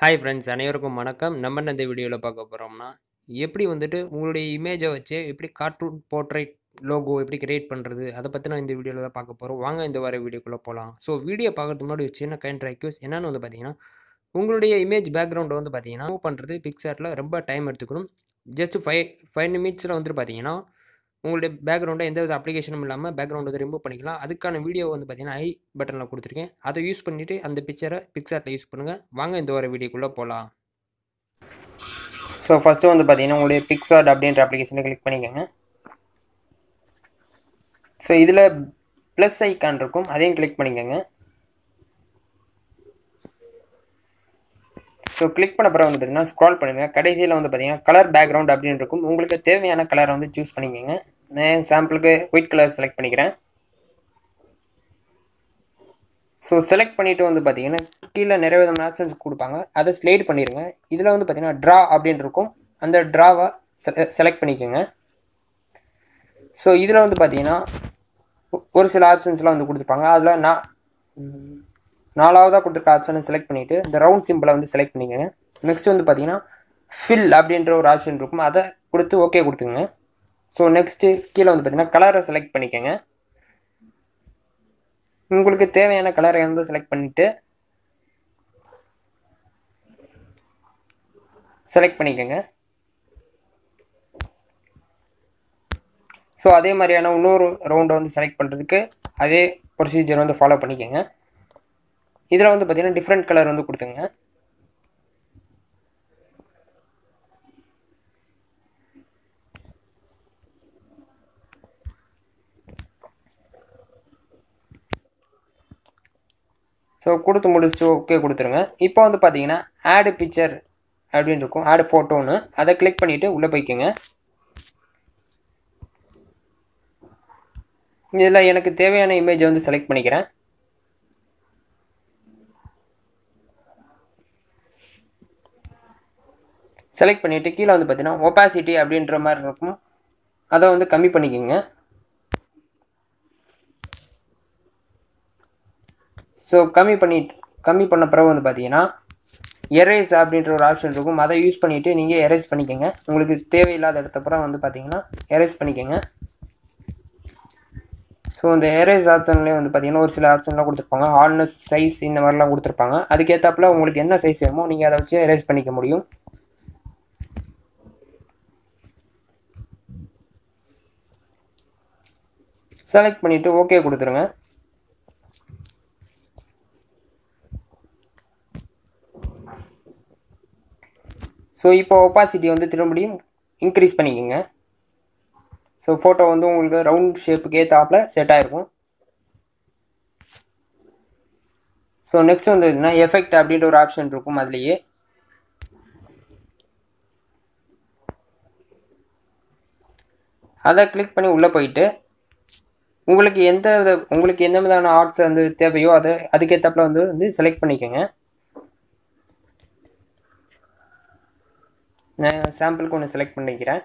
Hi friends அனைவருக்கும் வணக்கம். நம்ம என்ன இந்த வீடியோவில் பார்க்க போகிறோம்னா எப்படி வந்துட்டு உங்களுடைய இமேஜை வச்சு எப்படி கார்ட்டூன் போர்ட்ரைட் லோகோ எப்படி கிரியேட் பண்ணுறது அதை பற்றி நான் இந்த வீடியோவில் தான் பார்க்க போகிறோம் வாங்க இந்த வர வீடியோக்குள்ளே போகலாம் ஸோ வீடியோ பார்க்கறதுக்கு முன்னாடி ஒரு சின்ன கைண்ட் ரெக்யூஸ் என்னென்னு வந்து பார்த்தீங்கன்னா உங்களுடைய இமேஜ் பேக்ரவுண்டை வந்து பார்த்தீங்கன்னா மூவ் பண்ணுறது பிக்சரில் ரொம்ப டைம் எடுத்துக்கணும். ஜஸ்ட் ஃபைவ் ஃபைவ் நிமிட்ஸில் வந்துட்டு பார்த்தீங்கன்னா உங்களுடைய பேக்ரவுண்டை எந்த வித அப்ளிகேஷனும் இல்லாமல் பேக்ரவுண்ட் வந்து ரிமூவ் பண்ணிக்கலாம். அதுக்கான வீடியோ வந்து பார்த்தீங்கன்னா ஐ பட்டனில் கொடுத்துருக்கேன். அதை யூஸ் பண்ணிவிட்டு அந்த பிக்சரை பிக்சரில் யூஸ் பண்ணுங்கள் வாங்க இந்த வர வீடியோக்குள்ளே போகலாம் ஸோ ஃபஸ்ட்டு வந்து பார்த்தீங்கன்னா உங்களுடைய பிக்சார்ட் அப்படின்ற அப்ளிகேஷனை கிளிக் பண்ணிக்கோங்க. ஸோ இதில் ப்ளஸ் ஐக்கான் இருக்கும். அதையும் கிளிக் பண்ணிக்கோங்க. ஸோ கிளிக் பண்ண பிறகு வந்து பார்த்தீங்கன்னா ஸ்க்ரால் பண்ணுங்கள் கடைசியில் வந்து பார்த்தீங்கன்னா கலர் பேக்ரவுண்ட் அப்படின்னு இருக்கும். உங்களுக்கு தேவையான கலரை வந்து சூஸ் பண்ணிக்கோங்க. நான் சாம்பிளுக்கு ஒயிட் கலர் செலக்ட் பண்ணிக்கிறேன். ஸோ செலக்ட் பண்ணிவிட்டு வந்து பார்த்தீங்கன்னா கீழே நிறைய விதமான ஆப்ஷன்ஸ் கொடுப்பாங்க. அதை ஸ்லைட் பண்ணிடுங்க இதில் வந்து பார்த்தீங்கன்னா ட்ரா அப்படின்னு இருக்கும். அந்த ட்ராவை செலக்ட் பண்ணிக்கோங்க. ஸோ இதில் வந்து பார்த்தீங்கன்னா ஒரு சில ஆப்ஷன்ஸ்லாம் வந்து கொடுத்துருப்பாங்க. அதில் நான் நாலாவதாக கொடுத்துருக்க ஆப்ஷனை செலக்ட் பண்ணிவிட்டு இந்த ரவுண்ட் சிம்பிளை வந்து செலக்ட் பண்ணிக்கோங்க. நெக்ஸ்ட் வந்து பார்த்தீங்கன்னா ஃபில் அப்படின்ற ஒரு ஆப்ஷன் இருக்கும். அதை கொடுத்து ஓகே கொடுத்துங்க ஸோ நெக்ஸ்ட்டு கீழே வந்து பார்த்தீங்கன்னா கலரை செலக்ட் பண்ணிக்கோங்க. உங்களுக்கு தேவையான கலரை வந்து செலக்ட் பண்ணிவிட்டு செலக்ட் பண்ணிக்கோங்க. ஸோ அதே மாதிரியான இன்னொரு ரவுண்டை வந்து செலக்ட் பண்ணுறதுக்கு அதே ப்ரொசீஜர் வந்து ஃபாலோ பண்ணிக்கோங்க. இதில் வந்து பார்த்தீங்கன்னா டிஃப்ரெண்ட் கலர் வந்து கொடுத்துங்க ஸோ கொடுத்து முடிச்சுட்டு ஓகே கொடுத்துருங்க. இப்போ வந்து பார்த்தீங்கன்னா ஆடு பிக்சர் அப்படின்னு இருக்கும். ஆடு ஃபோட்டோன்னு அதை கிளிக் பண்ணிவிட்டு உள்ளே போய்க்குங்க. இதில் எனக்கு தேவையான இமேஜை வந்து செலக்ட் பண்ணிக்கிறேன். செலக்ட் பண்ணிவிட்டு கீழே வந்து பார்த்தீங்கன்னா ஒப்பாசிட்டி அப்படின்ற மாதிரி இருக்கும். அதை வந்து கம்மி பண்ணிக்கோங்க. ஸோ கம்மி பண்ணிட்டு கம்மி பண்ண பிறகு வந்து பார்த்தீங்கன்னா எரேஸ் அப்படின்ற ஒரு ஆப்ஷன் இருக்கும். அதை யூஸ் பண்ணிவிட்டு நீங்கள் எரேஸ் பண்ணிக்கோங்க. உங்களுக்கு தேவையில்லாத இடத்தப்புறம் வந்து பார்த்தீங்கன்னா எரேஸ் பண்ணிக்கோங்க. ஸோ இந்த எரேஸ் ஆப்ஷன்லேயே வந்து பார்த்தீங்கன்னா ஒரு சில ஆப்ஷன்லாம் கொடுத்துருப்பாங்க. ஹார்ட்னஸ் சைஸ் இந்த மாதிரிலாம் கொடுத்துருப்பாங்க. அதுக்கேற்றாப்புல உங்களுக்கு என்ன சைஸ் வேணுமோ நீங்கள் அதை வச்சு எரேஸ் பண்ணிக்க முடியும். செலக்ட் பண்ணிவிட்டு ஓகே கொடுத்துருங்க. ஸோ இப்போ ஒப்பாசிட்டி வந்து திரும்பியும் இன்க்ரீஸ் பண்ணிக்கோங்க. ஸோ ஃபோட்டோ வந்து உங்களுக்கு ரவுண்ட் ஷேப்புக்கு ஏற்றாப்பில் செட் ஆகிருக்கும் ஸோ நெக்ஸ்ட் வந்து எதுனா எஃபெக்ட் அப்படின்ற ஒரு ஆப்ஷன் இருக்கும் அதுலேயே. அதை கிளிக் பண்ணி உள்ளே போயிட்டு உங்களுக்கு எந்த வித உங்களுக்கு எந்த விதமான ஆர்ட்ஸ் வந்து தேவையோ அதை அதுக்கேற்றப்பில் வந்து வந்து செலக்ட் பண்ணிக்கோங்க. நான் சாம்பிளுக்கு ஒன்று செலக்ட் பண்ணிக்கிறேன்.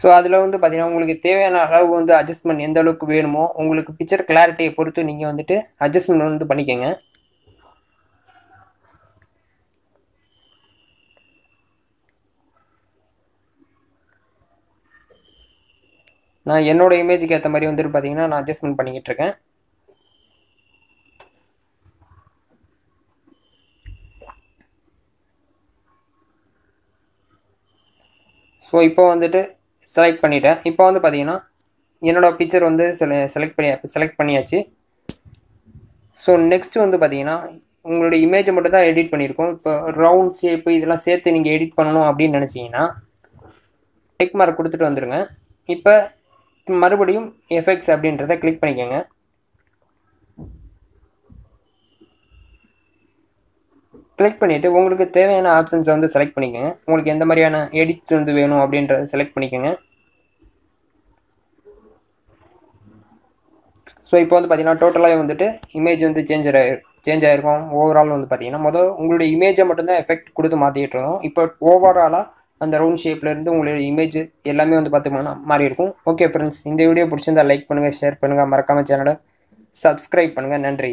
ஸோ அதில் வந்து பார்த்தீங்கன்னா உங்களுக்கு தேவையான அளவு வந்து அட்ஜஸ்ட்மெண்ட் எந்த அளவுக்கு வேணுமோ உங்களுக்கு பிக்சர் கிளாரிட்டியை பொறுத்து நீங்கள் வந்துட்டு அட்ஜஸ்ட்மெண்ட் வந்து பண்ணிக்கோங்க. நான் என்னோட இமேஜுக்கு ஏற்ற மாதிரி வந்துட்டு பார்த்தீங்கன்னா நான் அட்ஜஸ்ட்மெண்ட் பண்ணிக்கிட்டு இருக்கேன். ஸோ இப்போ வந்துட்டு செலக்ட் பண்ணிட்டேன். இப்போ வந்து பார்த்தீங்கன்னா என்னோடய பிக்சர் வந்து செல செலக்ட் பண்ணி செலக்ட் பண்ணியாச்சு. ஸோ நெக்ஸ்ட்டு வந்து பார்த்தீங்கன்னா உங்களுடைய இமேஜை மட்டும் தான் எடிட் பண்ணியிருக்கோம். இப்போ ரவுண்ட் ஷேப்பு இதெல்லாம் சேர்த்து நீங்கள் எடிட் பண்ணணும் அப்படின்னு நினச்சிங்கன்னா டெக் மார்க் கொடுத்துட்டு வந்துடுங்க இப்போ மறுபடியும் எஃபெக்ட்ஸ் அப்படின்றத கிளிக் பண்ணிக்கோங்க. கிளிக் பண்ணிவிட்டு உங்களுக்கு தேவையான ஆப்ஷன்ஸை வந்து செலக்ட் பண்ணிக்கோங்க. உங்களுக்கு எந்த மாதிரியான எடிட்ஸ் வந்து வேணும் அப்படின்றத செலக்ட் பண்ணிக்கோங்க. ஸோ இப்போ வந்து பார்த்தீங்கன்னா டோட்டலாக வந்துட்டு இமேஜ் வந்து சேஞ்ச் ஆகி சேஞ்ச் ஆகிருக்கும் ஓவரால் வந்து பார்த்தீங்கன்னா மொதல் உங்களுடைய இமேஜை மட்டும்தான் எஃபெக்ட் கொடுத்து மாற்றிட்டு இருந்தோம் இப்போ ஓவராலாக அந்த ரவுண்ட் ஷேப்லேருந்து உங்களுடைய இமேஜ் எல்லாமே வந்து பார்த்துக்கோங்கன்னா மாறி இருக்கும். ஓகே ஃப்ரெண்ட்ஸ் இந்த வீடியோ பிடிச்சிருந்தா லைக் பண்ணுங்கள் ஷேர் பண்ணுங்கள் மறக்காமல் சேனலை சப்ஸ்கிரைப் பண்ணுங்கள் நன்றி.